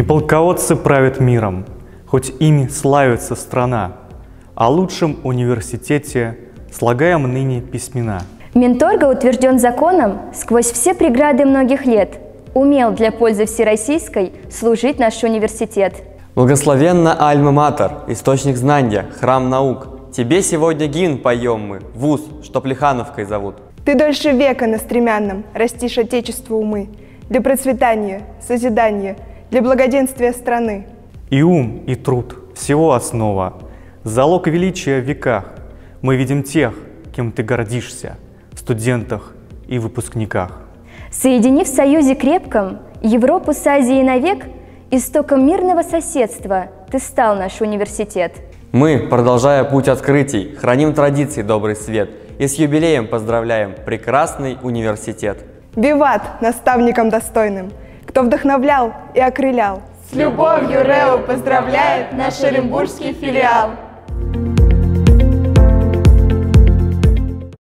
Не полководцы правят миром, хоть ими славится страна, О лучшем университете слагаем ныне письмена. Минторга утвержден законом сквозь все преграды многих лет. Умел для пользы всероссийской служить наш университет. Благословенна Альма-Матер, источник знания, храм наук. Тебе сегодня гимн поем мы, вуз, что Плехановкой зовут. Ты дольше века на стремянном растишь отечеству умы для процветания, созидания, для благоденствия страны. И ум, и труд – всего основа, залог величия в веках. Мы видим тех, кем ты гордишься, в студентах и выпускниках. Соединив в союзе крепком Европу с Азией навек, истоком мирного соседства ты стал наш университет. Мы, продолжая путь открытий, храним традиции добрый свет и с юбилеем поздравляем прекрасный университет. Виват наставникам достойным, кто вдохновлял и окрылял. С любовью Рео поздравляет наш Оренбургский филиал.